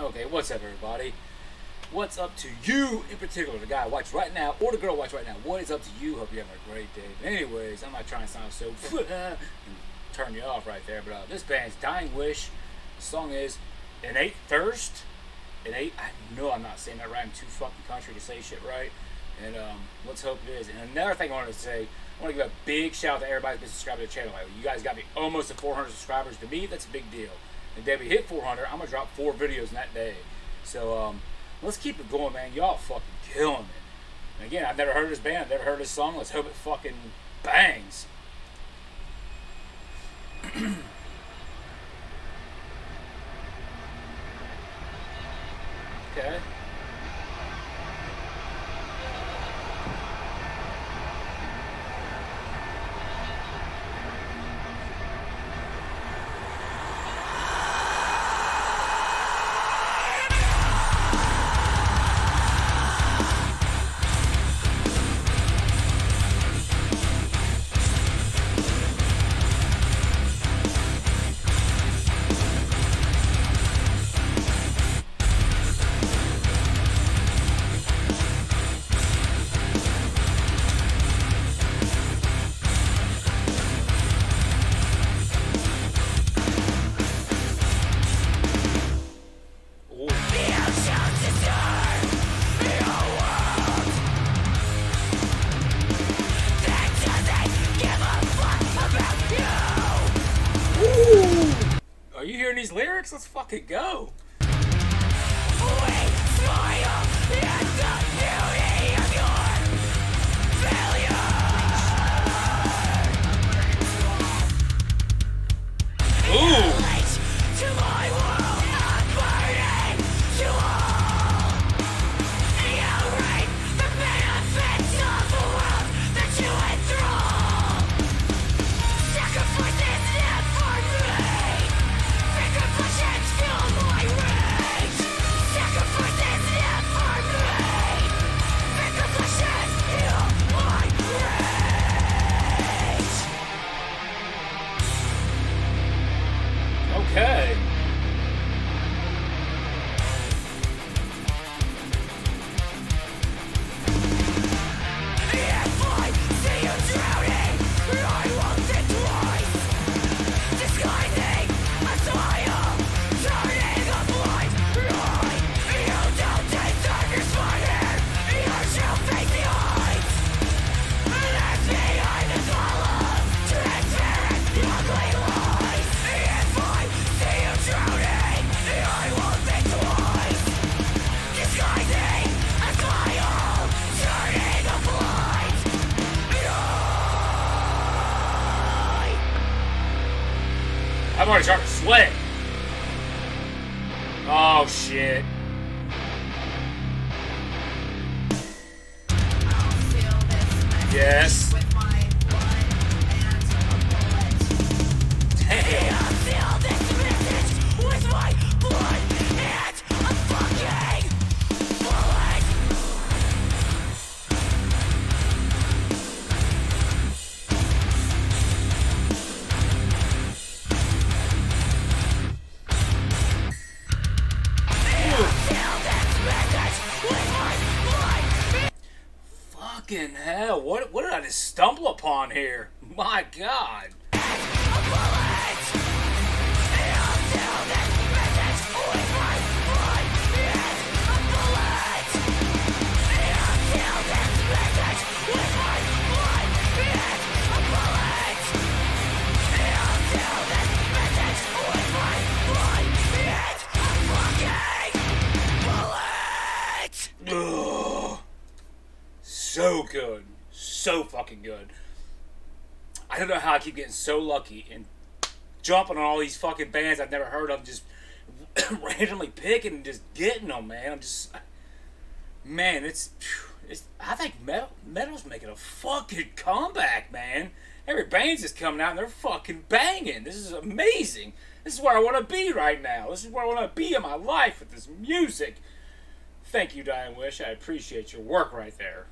Okay, what's up, everybody? What's up to you in particular, the guy watch right now, or the girl watch right now? What is up to you? Hope you're having a great day. But anyways, I'm not trying to sound so and turn you off right there, but uh, this band's Dying Wish. The song is Innate Thirst. Innate, I know I'm not saying that right. I'm too fucking country to say shit right. And um, let's hope it is. And another thing I wanted to say, I want to give a big shout out to everybody been subscribed to the channel. Like, you guys got me almost to 400 subscribers. To me, that's a big deal. The day we hit 400, I'm gonna drop four videos in that day. So um, let's keep it going, man. Y'all fucking killing it. And again, I've never heard this band. I've never heard this song. Let's hope it fucking bangs. okay. Hearing these lyrics? Let's fucking go. I'm already starting to sweat. Oh shit. Yes. Fucking hell! What what did I just stumble upon here? My God! So good, so fucking good. I don't know how I keep getting so lucky and jumping on all these fucking bands I've never heard of, just randomly picking and just getting them, man. I'm just, man, it's, it's. I think metal, metal's making a fucking comeback, man. Every band's just coming out and they're fucking banging. This is amazing. This is where I want to be right now. This is where I want to be in my life with this music. Thank you, Dying Wish. I appreciate your work right there.